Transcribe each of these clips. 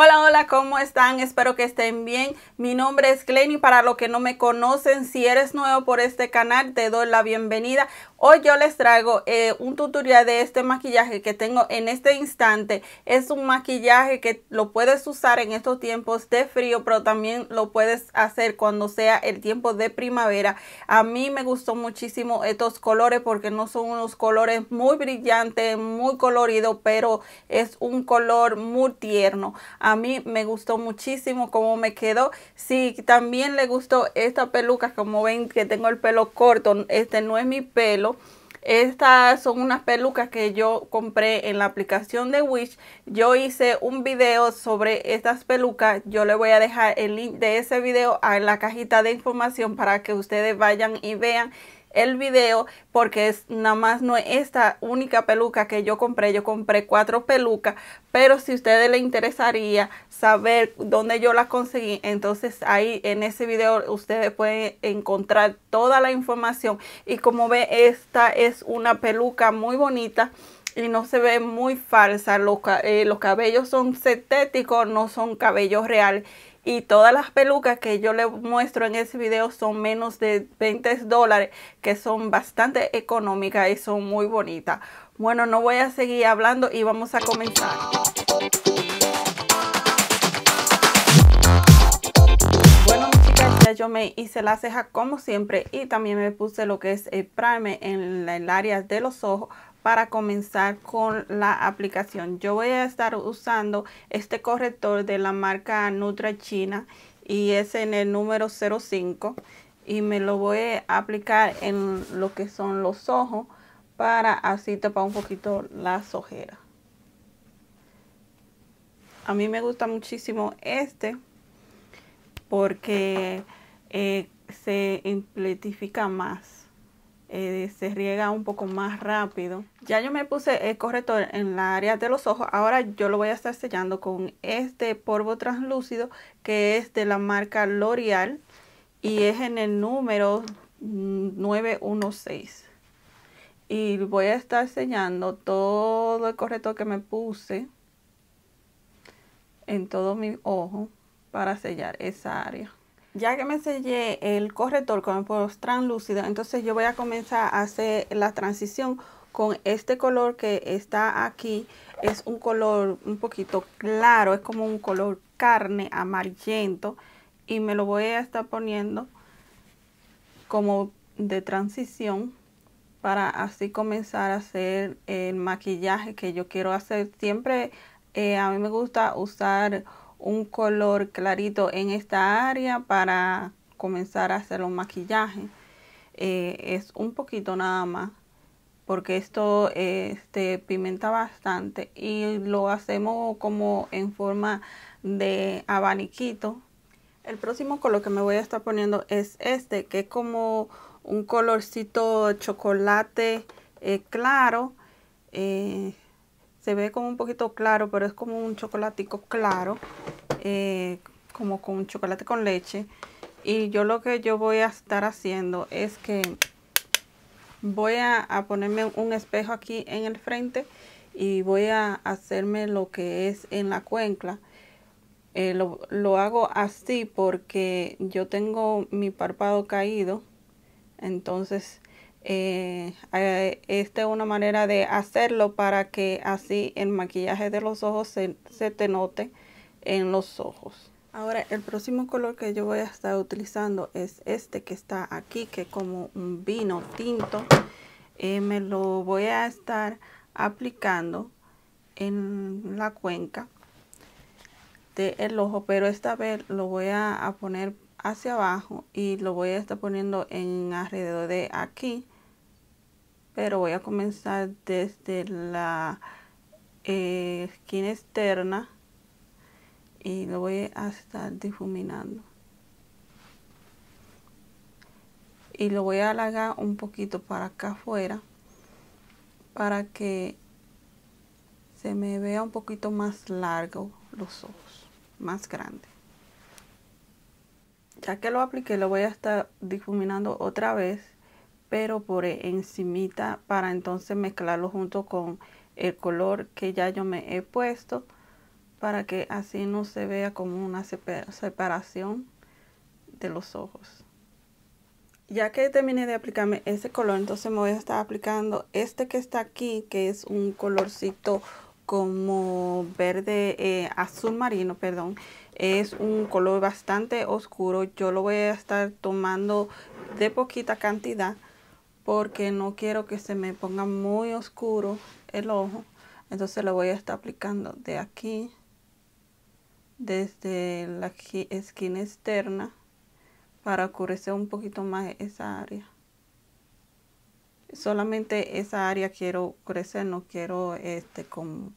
Hola, hola, ¿cómo están? Espero que estén bien. Mi nombre es Glenny. Para los que no me conocen, si eres nuevo por este canal, te doy la bienvenida. Hoy yo les traigo eh, un tutorial de este maquillaje que tengo en este instante. Es un maquillaje que lo puedes usar en estos tiempos de frío, pero también lo puedes hacer cuando sea el tiempo de primavera. A mí me gustó muchísimo estos colores porque no son unos colores muy brillantes, muy coloridos, pero es un color muy tierno. A mí me gustó muchísimo cómo me quedó. Si también le gustó esta peluca, como ven que tengo el pelo corto, este no es mi pelo. Estas son unas pelucas que yo compré en la aplicación de Wish. Yo hice un video sobre estas pelucas. Yo le voy a dejar el link de ese video en la cajita de información para que ustedes vayan y vean el video porque es nada más no es esta única peluca que yo compré, yo compré cuatro pelucas, pero si a ustedes les interesaría saber dónde yo las conseguí, entonces ahí en ese video ustedes pueden encontrar toda la información. Y como ve esta es una peluca muy bonita y no se ve muy falsa, los, eh, los cabellos son sintéticos, no son cabellos reales y todas las pelucas que yo les muestro en ese video son menos de 20 dólares que son bastante económicas y son muy bonitas. Bueno, no voy a seguir hablando y vamos a comenzar. Bueno, chicas, ya yo me hice la ceja como siempre y también me puse lo que es el primer en el área de los ojos para comenzar con la aplicación. Yo voy a estar usando este corrector de la marca Nutra China y es en el número 05 y me lo voy a aplicar en lo que son los ojos para así tapar un poquito las ojeras. A mí me gusta muchísimo este porque eh, se amplifica más. Eh, se riega un poco más rápido. Ya yo me puse el corrector en la área de los ojos. Ahora yo lo voy a estar sellando con este polvo translúcido que es de la marca L'Oreal y es en el número 916. Y voy a estar sellando todo el corrector que me puse en todo mi ojo para sellar esa área ya que me sellé el corrector con el post translúcido, entonces yo voy a comenzar a hacer la transición con este color que está aquí. Es un color un poquito claro, es como un color carne amarillento y me lo voy a estar poniendo como de transición para así comenzar a hacer el maquillaje que yo quiero hacer. Siempre eh, a mí me gusta usar un color clarito en esta área para comenzar a hacer los maquillajes. Eh, es un poquito nada más porque esto este, pimenta bastante y lo hacemos como en forma de abaniquito. El próximo color que me voy a estar poniendo es este que es como un colorcito chocolate eh, claro. Eh, se ve como un poquito claro, pero es como un chocolatico claro, eh, como con chocolate con leche. Y yo lo que yo voy a estar haciendo es que voy a, ponerme un espejo aquí en el frente y voy a hacerme lo que es en la cuenca. Eh, lo, lo, hago así porque yo tengo mi párpado caído. Entonces eh, eh, esta es una manera de hacerlo para que así el maquillaje de los ojos se, te note en los ojos. Ahora el próximo color que yo voy a estar utilizando es este que está aquí, que es como un vino tinto. Eh, me lo voy a estar aplicando en la cuenca del ojo, pero esta vez lo voy a poner hacia abajo y lo voy a estar poniendo en alrededor de aquí pero voy a comenzar desde la eh, esquina externa y lo voy a estar difuminando. Y lo voy a alargar un poquito para acá afuera para que se me vea un poquito más largo los ojos más grande. Ya que lo apliqué lo voy a estar difuminando otra vez pero por encimita para entonces mezclarlo junto con el color que ya yo me he puesto para que así no se vea como una separación de los ojos. Ya que terminé de aplicarme ese color, entonces me voy a estar aplicando este que está aquí, que es un colorcito como verde, eh, azul marino, perdón. Es un color bastante oscuro. Yo lo voy a estar tomando de poquita cantidad porque no quiero que se me ponga muy oscuro el ojo. Entonces lo voy a estar aplicando de aquí, desde la esquina externa para oscurecer un poquito más esa área. Solamente esa área quiero crecer, no quiero este con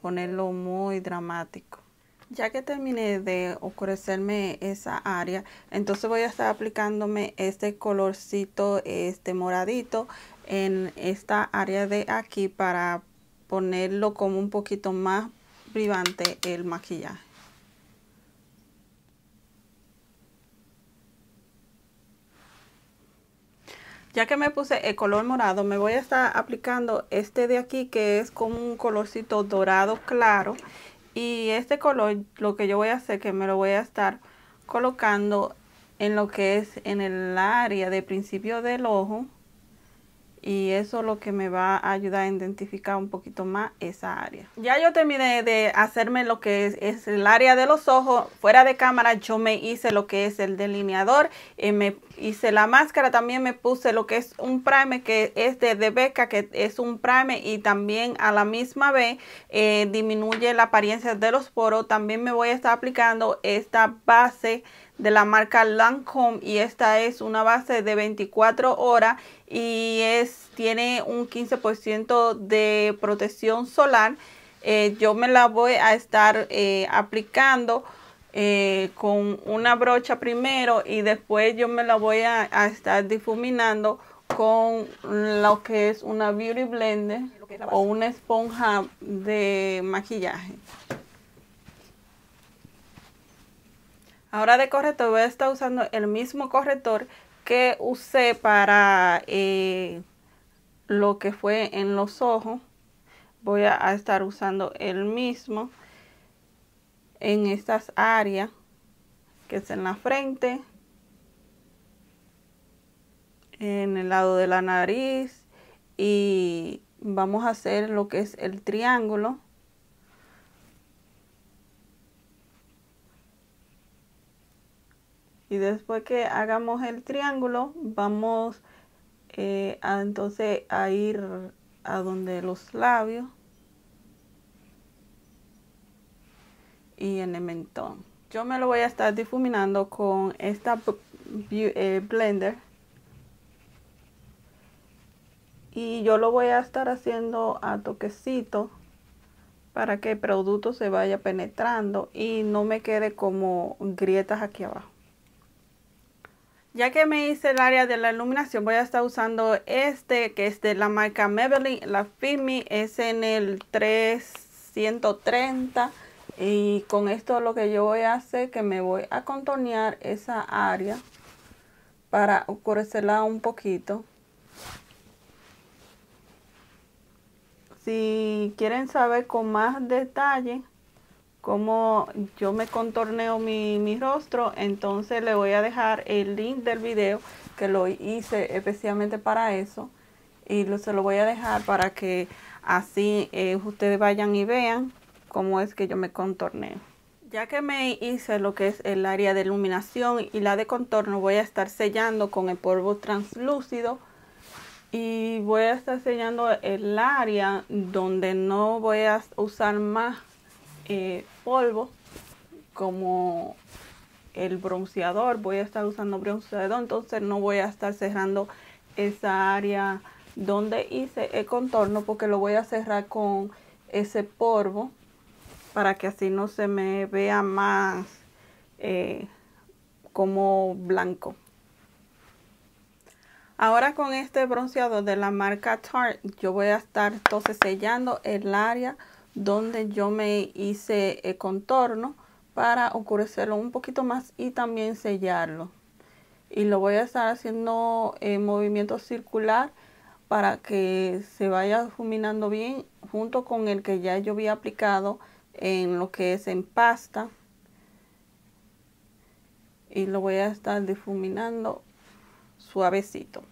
ponerlo muy dramático. Ya que terminé de oscurecerme esa área, entonces voy a estar aplicándome este colorcito este moradito en esta área de aquí para ponerlo como un poquito más brillante el maquillaje. Ya que me puse el color morado, me voy a estar aplicando este de aquí que es como un colorcito dorado claro. Y este color, lo que yo voy a hacer, que me lo voy a estar colocando en lo que es en el área de principio del ojo y eso es lo que me va a ayudar a identificar un poquito más esa área. Ya yo terminé de hacerme lo que es, el área de los ojos. Fuera de cámara yo me hice lo que es el delineador. y me hice la máscara. También me puse lo que es un primer que es de, de Beca, que es un primer y también a la misma vez eh, disminuye la apariencia de los poros. También me voy a estar aplicando esta base de la marca Lancome y esta es una base de 24 horas y es tiene un 15% de protección solar. Eh, yo me la voy a estar eh, aplicando eh, con una brocha primero y después yo me la voy a, estar difuminando con lo que es una beauty blender o una esponja de maquillaje. Ahora de corrector voy a estar usando el mismo corrector que usé para eh, lo que fue en los ojos. Voy a, estar usando el mismo en estas áreas que es en la frente, en el lado de la nariz y vamos a hacer lo que es el triángulo y después que hagamos el triángulo vamos eh, entonces a ir a donde los labios y en el mentón. Yo me lo voy a estar difuminando con esta eh, blender y yo lo voy a estar haciendo a toquecito para que el producto se vaya penetrando y no me quede como grietas aquí abajo ya que me hice el área de la iluminación, voy a estar usando este que es de la marca Maybelline. La Fimi es en el 330. Y con esto lo que yo voy a hacer que me voy a contornear esa área para oscurecerla un poquito. Si quieren saber con más detalle como yo me contorneo mi, rostro, entonces le voy a dejar el link del video que lo hice especialmente para eso y lo, se lo voy a dejar para que así eh, ustedes vayan y vean cómo es que yo me contorneo. Ya que me hice lo que es el área de iluminación y la de contorno, voy a estar sellando con el polvo translúcido y voy a estar sellando el área donde no voy a usar más eh, polvo como el bronceador. Voy a estar usando bronceador, entonces no voy a estar cerrando esa área donde hice el contorno porque lo voy a cerrar con ese polvo para que así no se me vea más eh, como blanco. Ahora con este bronceador de la marca Tarte yo voy a estar entonces sellando el área donde yo me hice el contorno para oscurecerlo un poquito más y también sellarlo. Y lo voy a estar haciendo en movimiento circular para que se vaya difuminando bien junto con el que ya yo había aplicado en lo que es en pasta y lo voy a estar difuminando suavecito.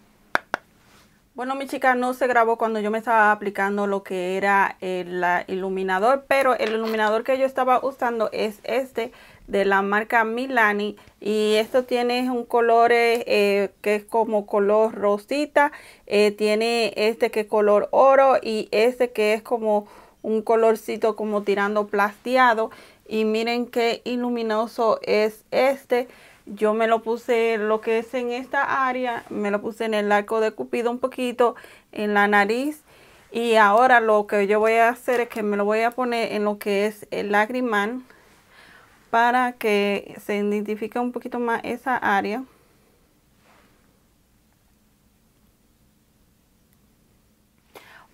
Bueno, mi chica, no se grabó cuando yo me estaba aplicando lo que era el iluminador, pero el iluminador que yo estaba usando es este de la marca Milani y esto tiene un color eh, que es como color rosita, eh, tiene este que es color oro y este que es como un colorcito como tirando plateado y miren qué iluminoso es este yo me lo puse lo que es en esta área, me lo puse en el arco de cupido un poquito, en la nariz. Y ahora lo que yo voy a hacer es que me lo voy a poner en lo que es el lagrimal para que se identifique un poquito más esa área.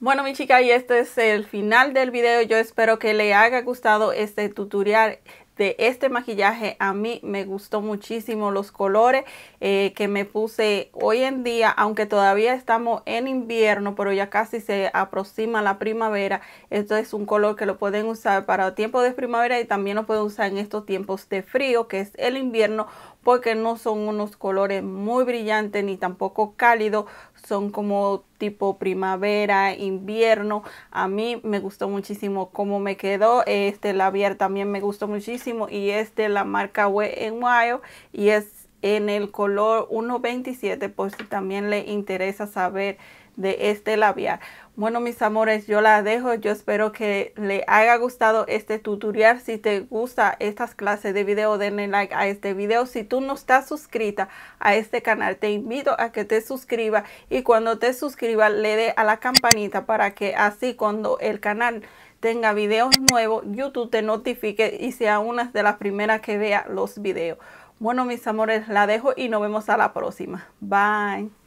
Bueno mi chica y este es el final del video. Yo espero que le haya gustado este tutorial de este maquillaje a mí me gustó muchísimo los colores eh, que me puse hoy en día aunque todavía estamos en invierno pero ya casi se aproxima la primavera esto es un color que lo pueden usar para tiempo de primavera y también lo pueden usar en estos tiempos de frío que es el invierno porque no son unos colores muy brillantes ni tampoco cálidos, son como tipo primavera, invierno. A mí me gustó muchísimo cómo me quedó. Este labial también me gustó muchísimo y este la marca Wet n Wild y es en el color 1.27 por si también le interesa saber de este labial. Bueno, mis amores, yo la dejo. Yo espero que le haya gustado este tutorial. Si te gusta estas clases de video, denle like a este video. Si tú no estás suscrita a este canal, te invito a que te suscribas. Y cuando te suscribas, le dé a la campanita para que así cuando el canal tenga videos nuevos, YouTube te notifique y sea una de las primeras que vea los videos. Bueno, mis amores, la dejo y nos vemos a la próxima. Bye.